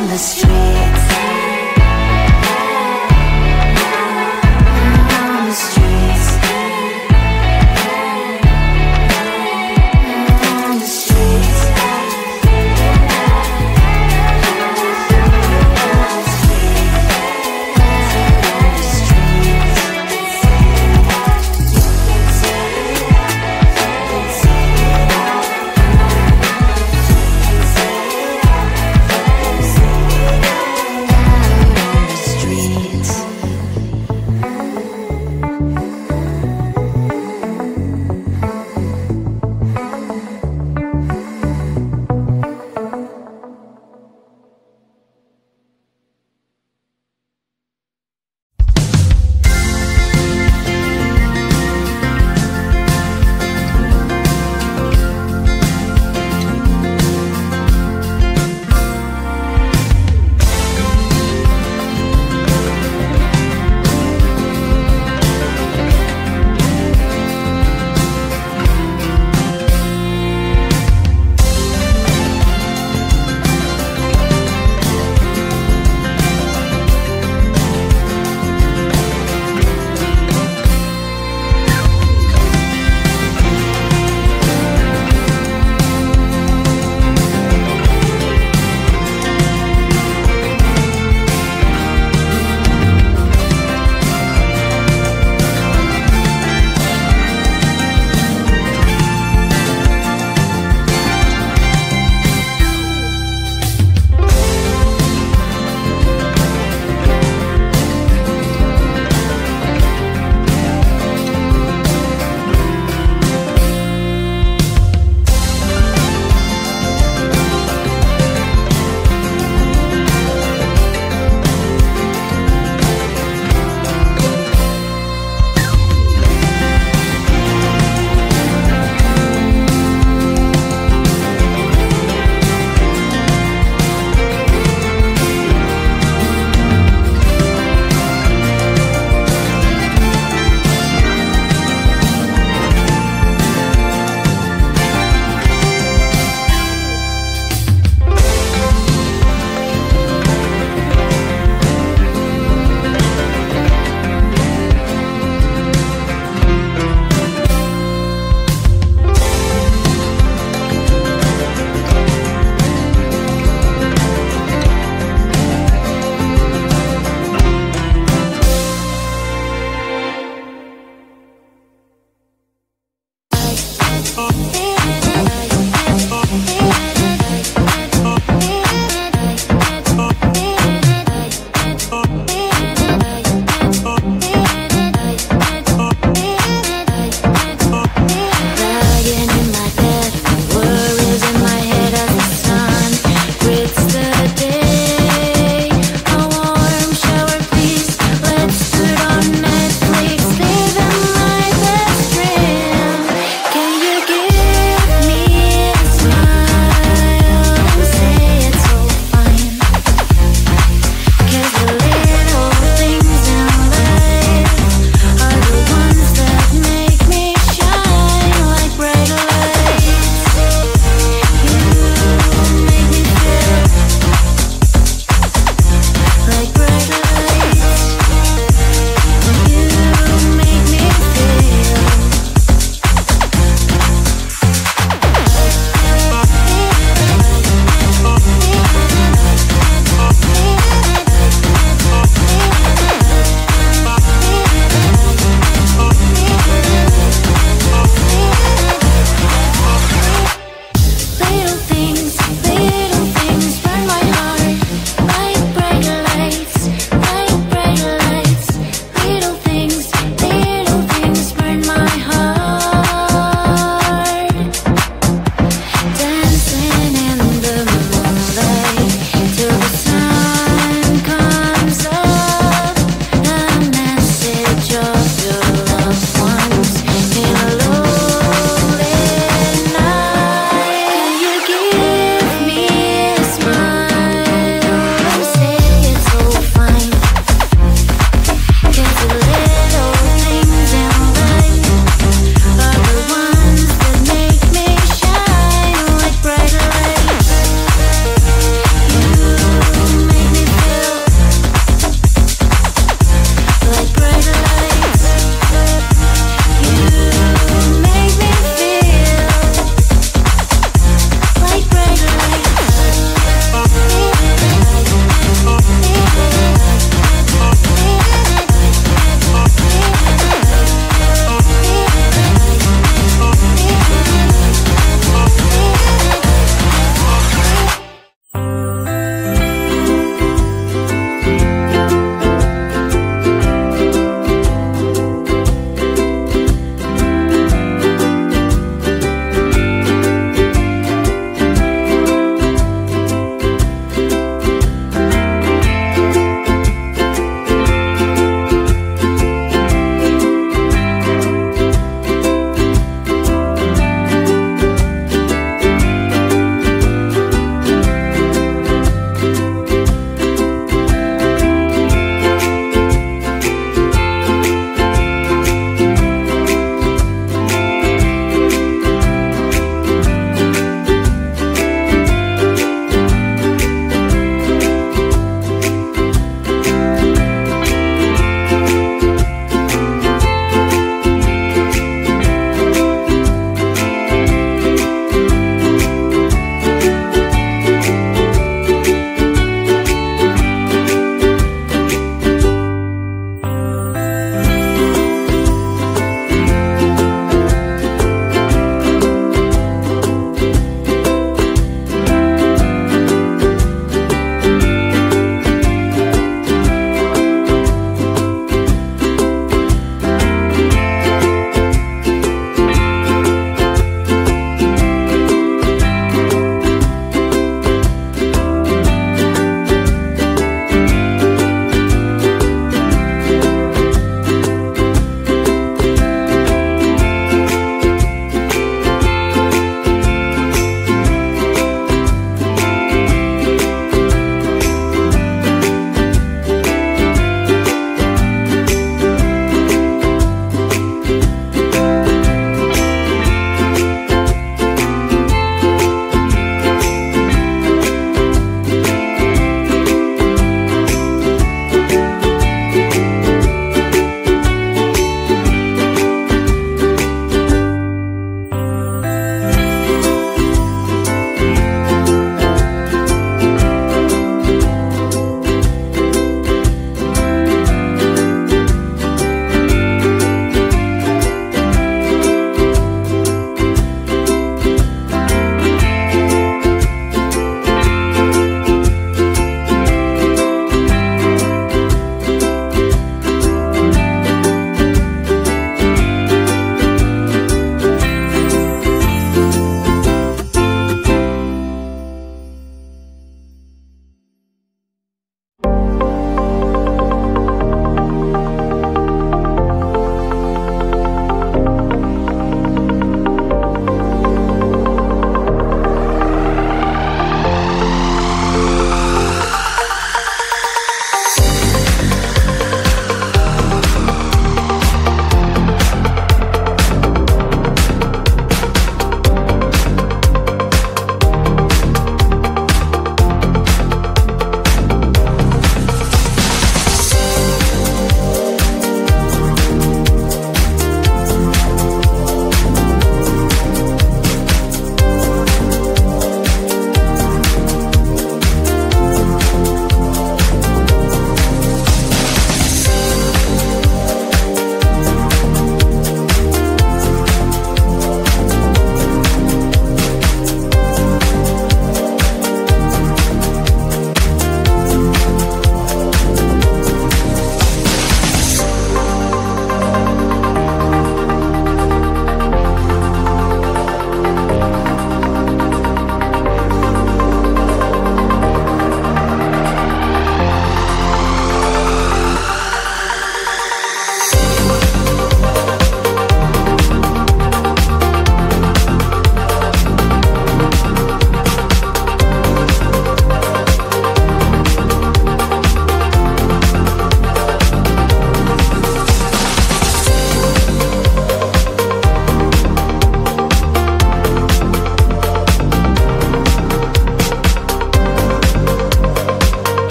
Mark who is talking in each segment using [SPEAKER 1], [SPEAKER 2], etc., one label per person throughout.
[SPEAKER 1] on the streets.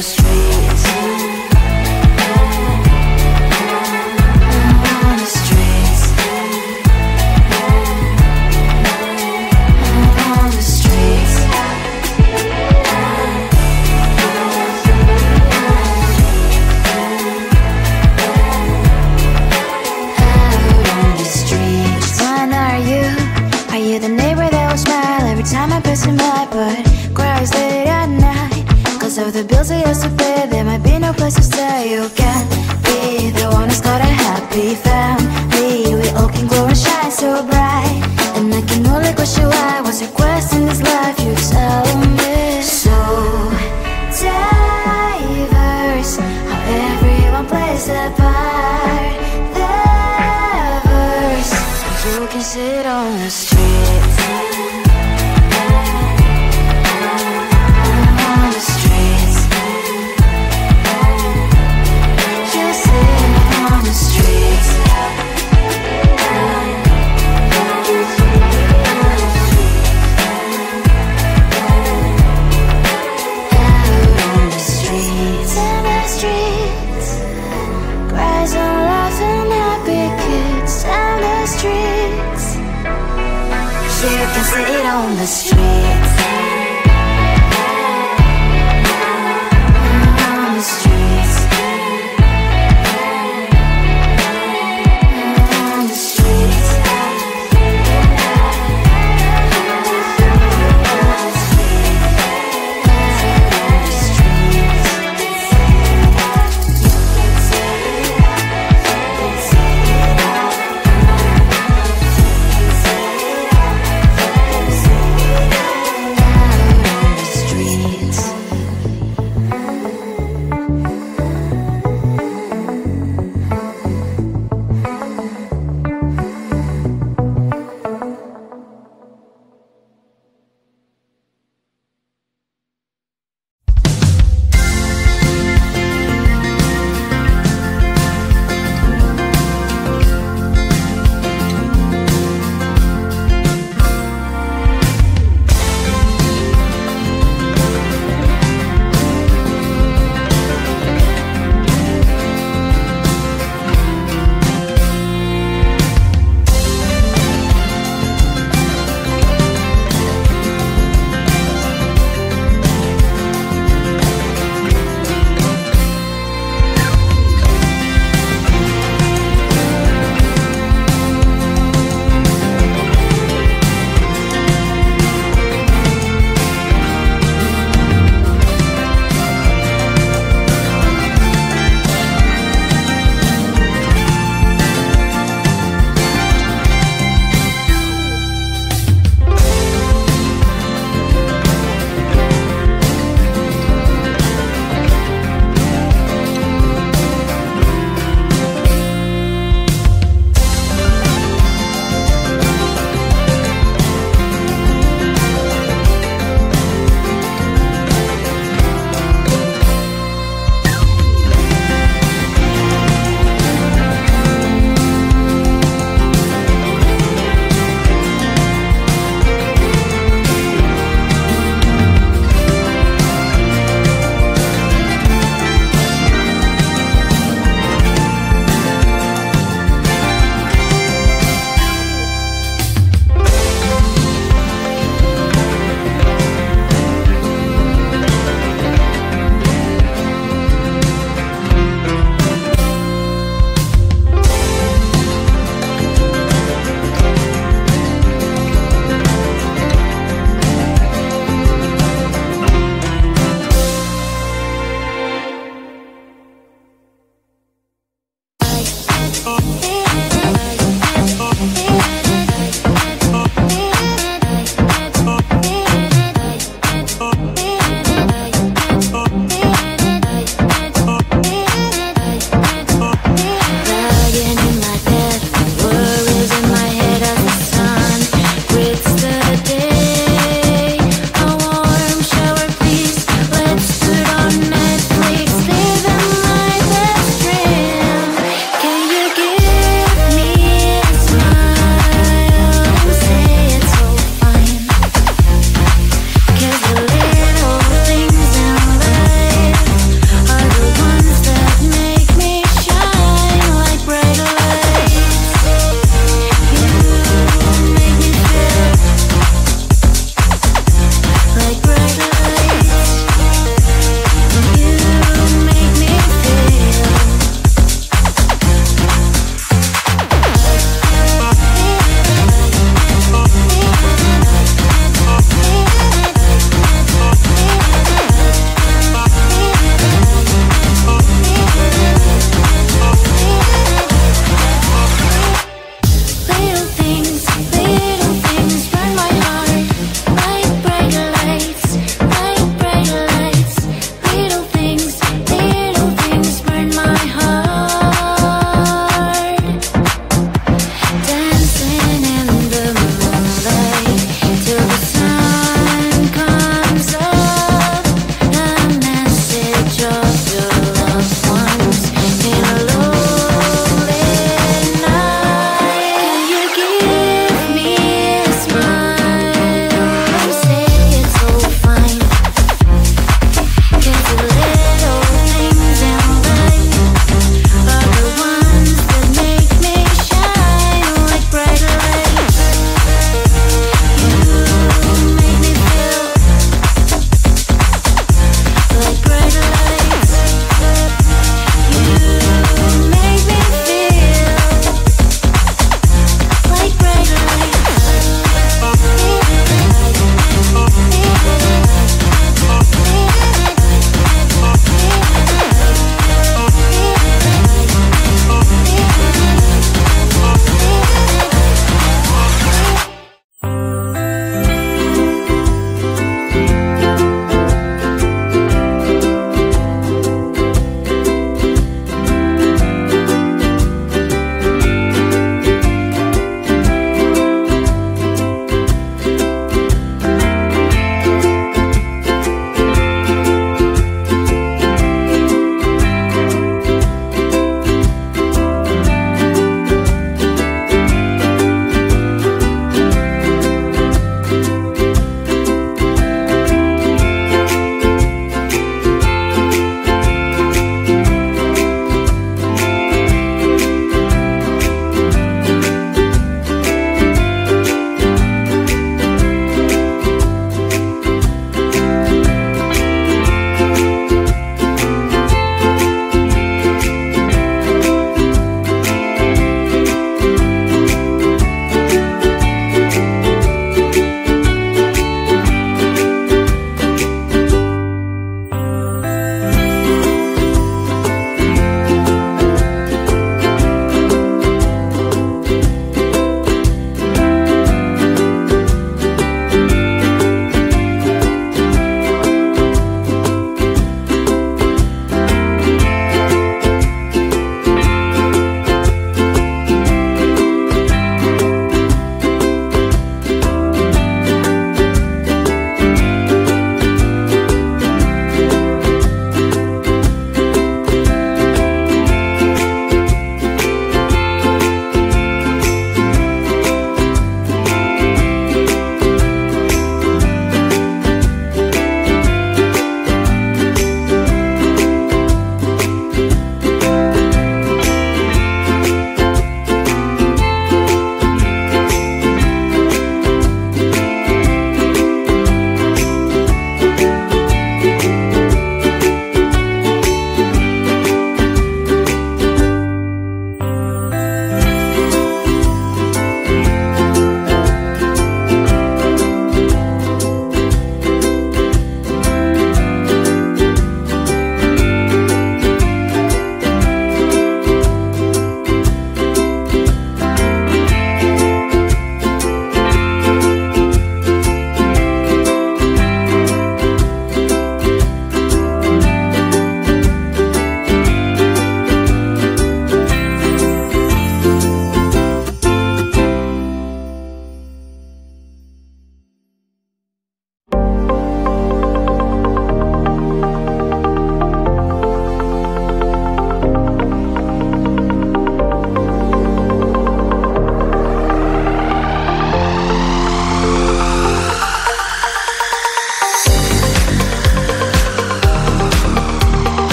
[SPEAKER 1] just